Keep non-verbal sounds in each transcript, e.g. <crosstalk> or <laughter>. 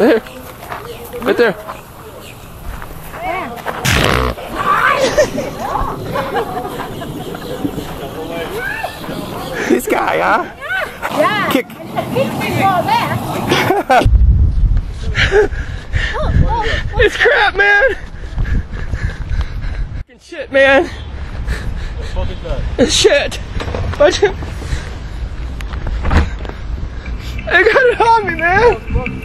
Right there. Right there. Yeah. <laughs> this guy, huh? Yeah. Kick. <laughs> it's crap, man. Fucking shit, man. It's shit. Budget. I got it on me, man.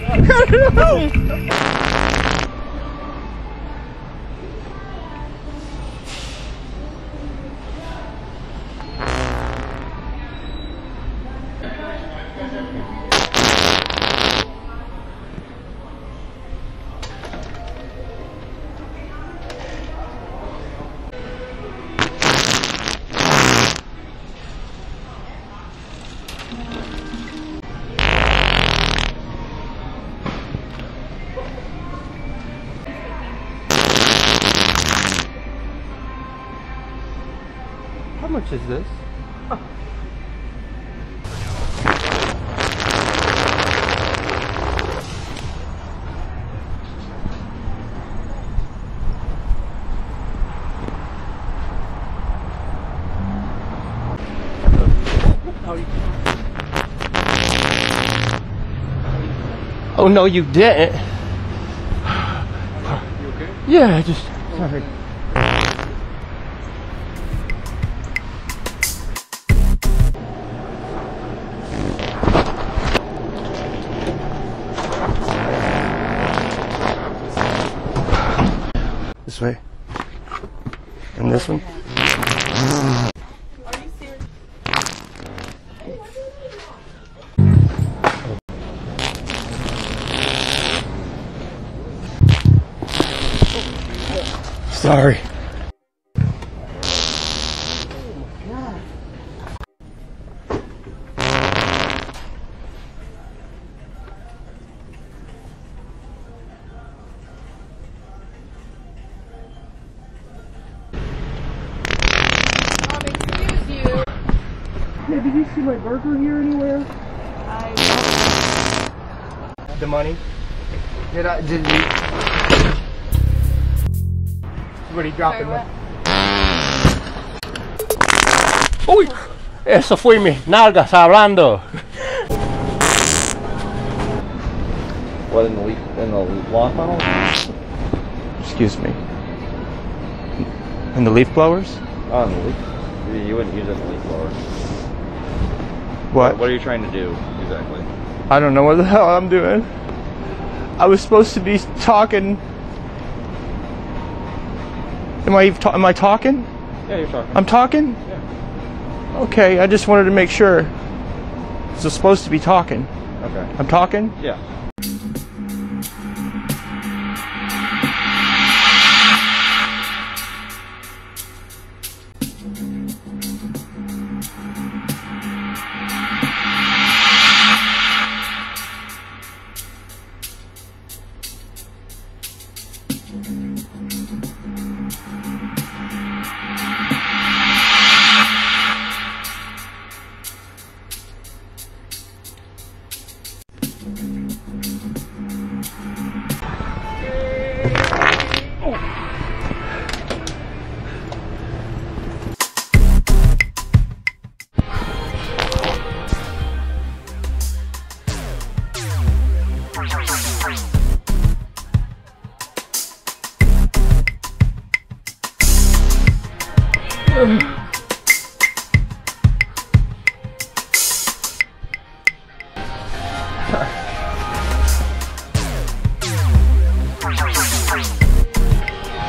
I got it on me. Much is this? Oh no, you didn't. <sighs> You okay? Yeah, I just sorry. This one. Sorry. You see my burger here anywhere? The money? Did I, did you? What are you dropping? Sorry, Uy, eso fue mis nalgas hablando. What in the leaf in the lawn funnel? Excuse me. In the leaf blowers? Oh, in the leaf. You, you wouldn't use it in the leaf blower. What? What are you trying to do exactly? I don't know what the hell I'm doing. I was supposed to be talking. Am I even ta- am I talking? Yeah, you're talking. I'm talking? Yeah. Okay, I just wanted to make sure. Was supposed to be talking. Okay. I'm talking? Yeah.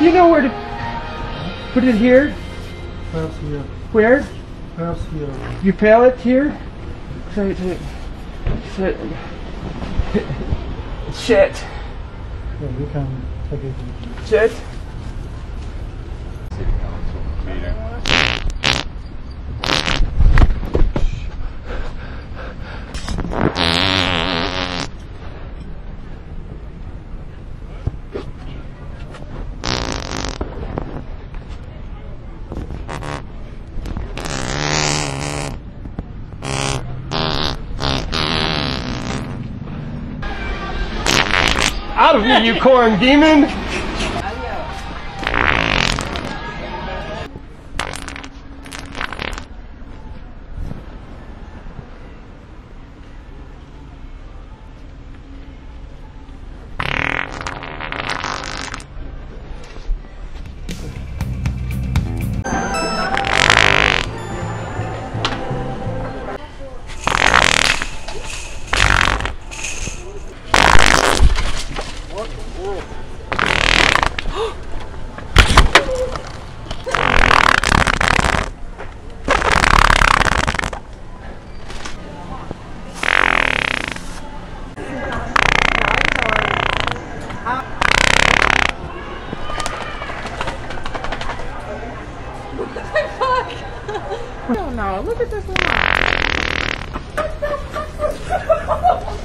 You know where to put it here? Perhaps here. Where? Perhaps here. Your pallet here? Say it, say it. Shit. Yeah, you can take it. Shit. You corn demon!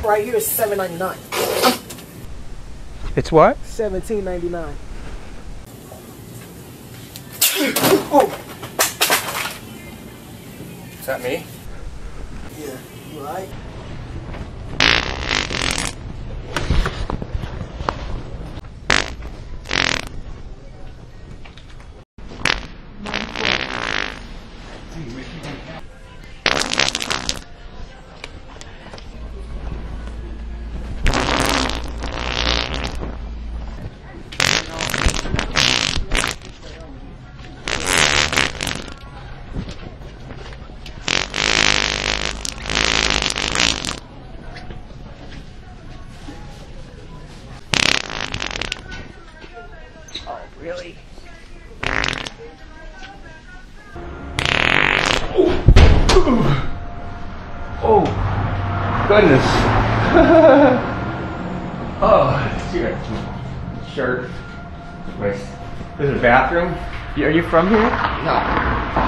Right here is seven ninety nine. It's what? Seventeen ninety nine. Is that me? Yeah. You alright? Oh, really? Oh, goodness. <laughs> oh, here. Shirt. Nice. This is a bathroom. Are you from here? No.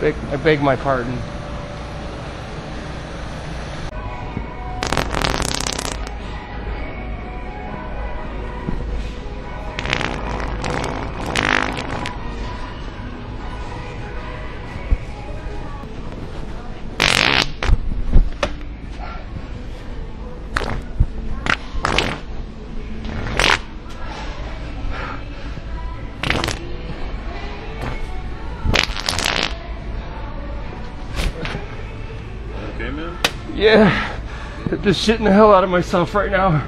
Beg, I beg my pardon. Yeah, just shitting the hell out of myself right now.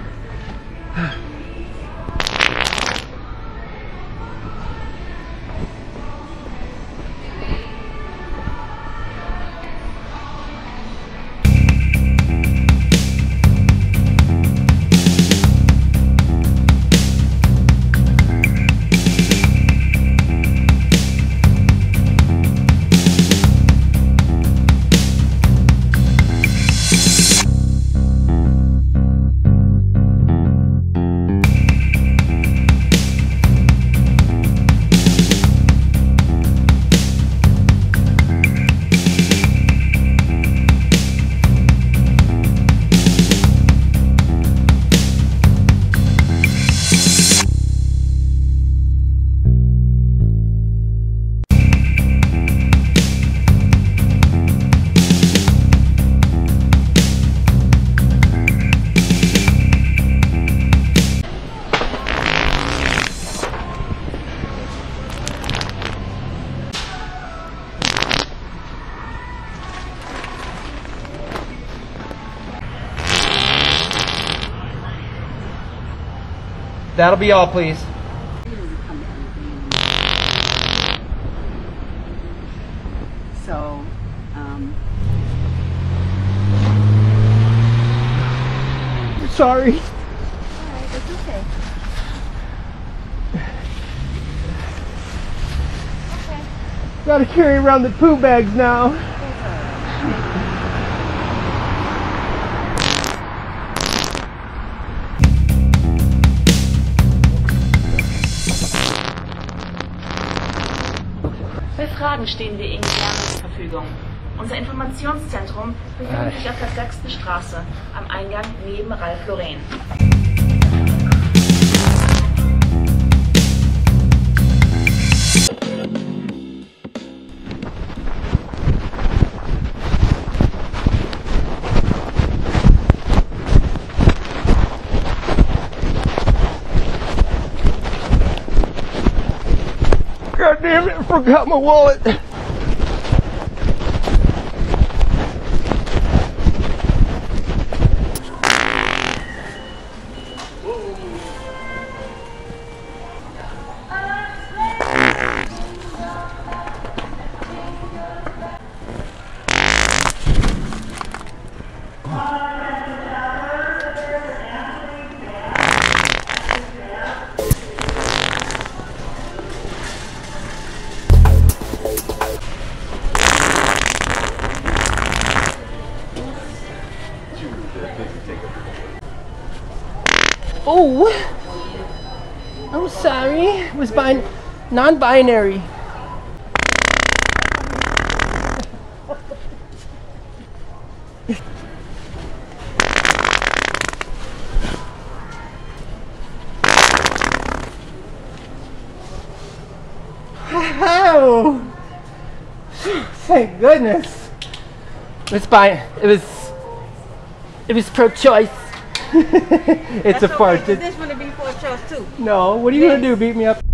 That'll be all, please. So, um, Sorry. All right, it's okay. Gotta carry around the poo bags now. Bei Fragen stehen wir Ihnen gerne zur Verfügung. Unser Informationszentrum befindet sich auf der Sechsten Straße, am Eingang neben Ralf Lauren. I forgot my wallet. Oh, I'm sorry. It was bin- non-binary. Oh, thank goodness. It was by it was it was pro-choice. It's a part. It- This one to be for a choice too. no, what are you gonna do? Beat me up? <laughs>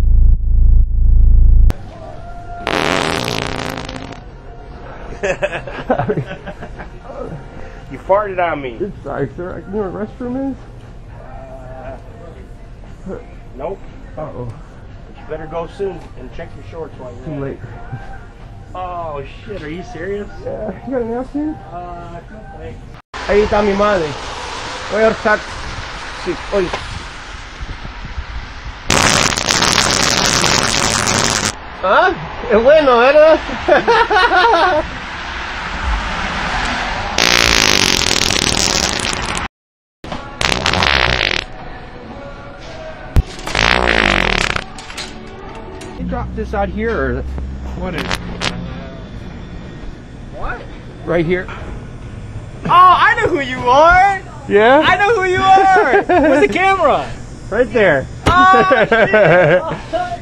You farted on me. Sorry, sir. You know where the restroom is? Nope. Uh oh, You better go soon and check your shorts while you're too at it. late. <laughs> Oh shit, are you serious? Yeah, you got an answer? Uh, no thanks. Ahí está mi madre. A ahorcar. Sí, oye. Ah, es bueno, ¿verdad? <laughs> You drop this out here or What is? what? Right here. Oh, I know who you are. Yeah? I know who you are. <laughs> Where's the camera? right there. Oh. <laughs>